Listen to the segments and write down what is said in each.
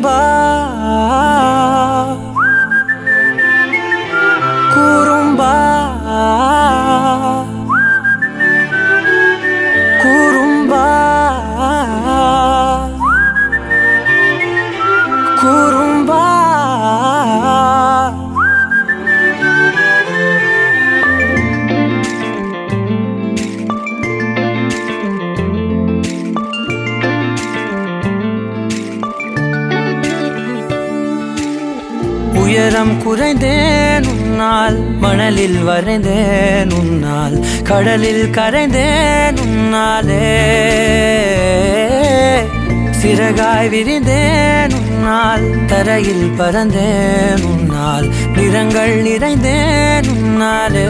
குறும்பா உயரம் குறைந்தேன் உன்னால் மணலில் வரைந்தேன் உன்னால் கடலில் கரைந்தேன் உன்னாலே. சிறகாய் விரிந்தேன் உன்னால் தரையில் பறந்தேன் உன்னால் நிறங்கள் நிறைந்தேன் உன்னாலே.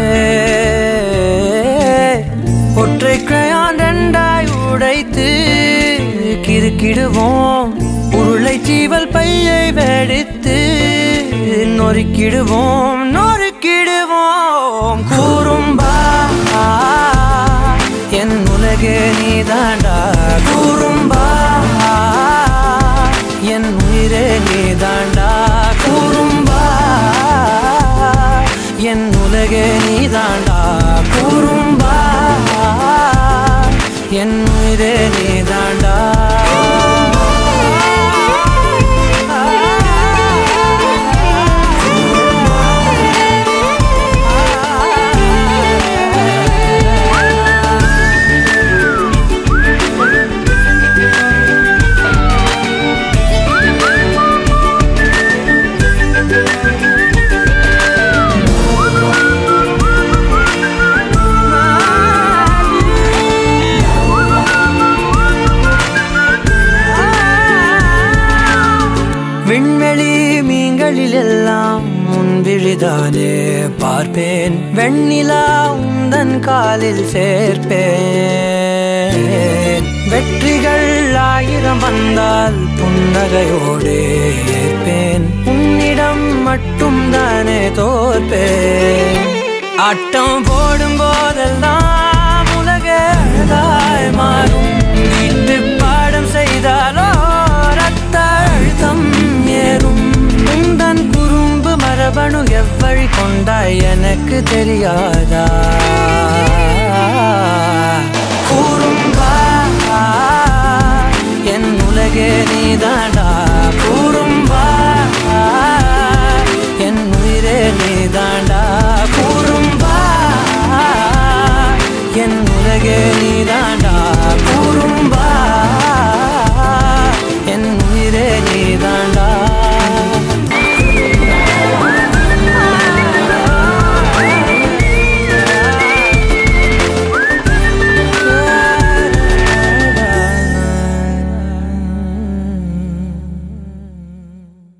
ஒற்றை கிரையான் ரெண்டாய் உடைத்து கிறுக்கிடுவோம் உருளை சீவல் பையை வெடித்து நொறுக்கிடுவோம் நொறுக்கிடுவோம். கூறும்பா என் உலகே நீதாண்டா. கூறும்பா என் உயிரே நீதாண்டா. கூறும்பா என் உலகே நீதாண்டா. கூறும்பா என் உயிரே நீதாண்டா. விண்வெளி மீன்களில் எல்லாம் முன்விழிதானே பார்ப்பேன். வெண்ணிலா உந்தன் காலில் சேர்ப்பேன். வெற்றிகள் ஆயிரம் வந்தால் புன்னகையோடு ஏற்பேன். உன்னிடம் மட்டும் தானே தோற்பேன். ஆட்டம் போடும் போதெல்லாம் உலக மாறும். அவனும் எவ்வழி கொண்டாய் எனக்கு தெரியாதா? கூறும்பா என் உலகே நீதாடா கூறும்பா என் உயிரே நீதாண்டா. கூறும்பா என் உலகே நீ